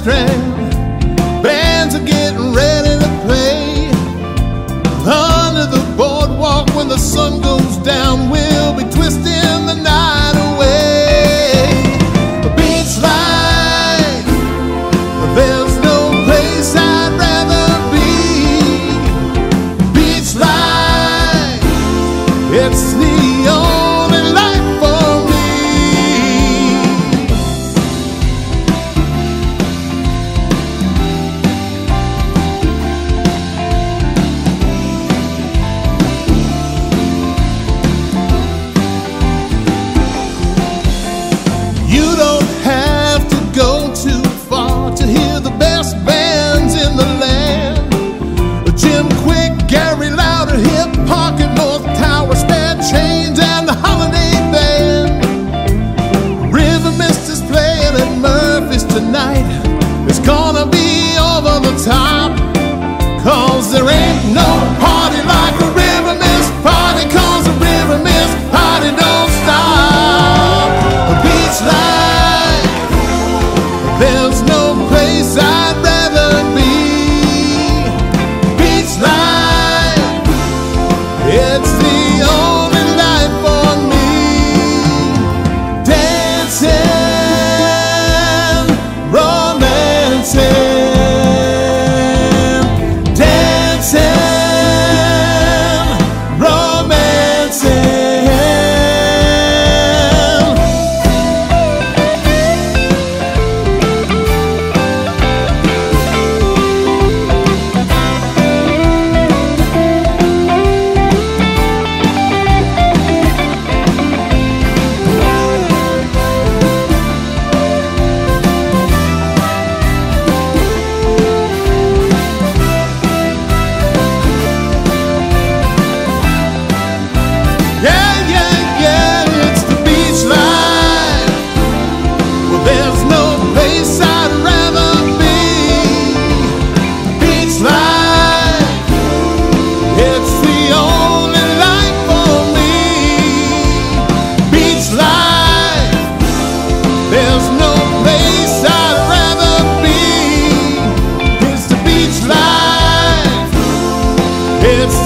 strand. Bands are getting ready to play. Under the boardwalk when the sun goes down, we'll be twisting the night. There's no place I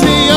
see